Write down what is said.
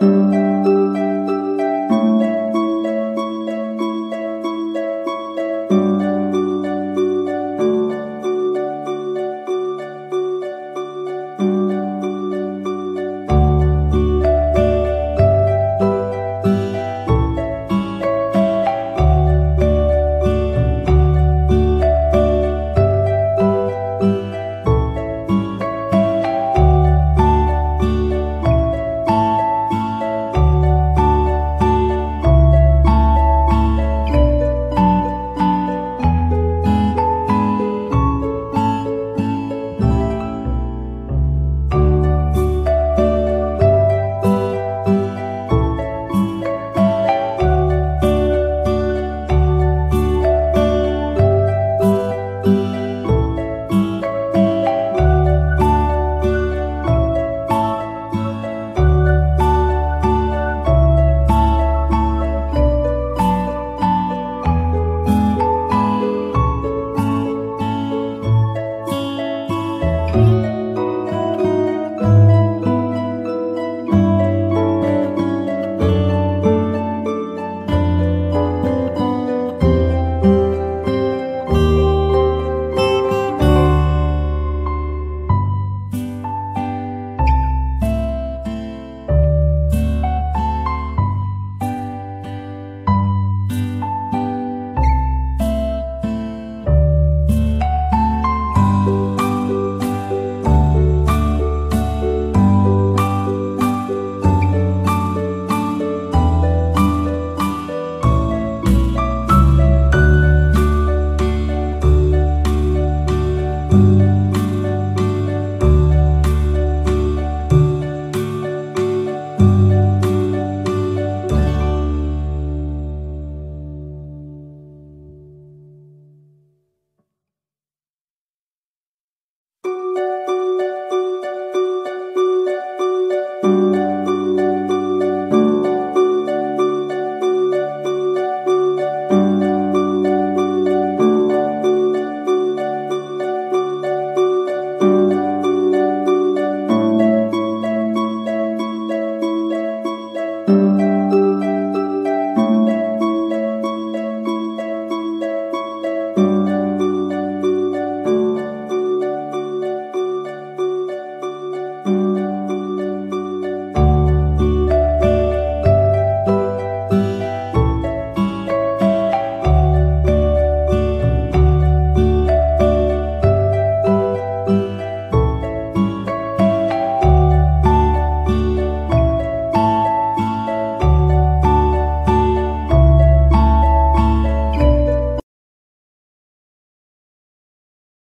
Música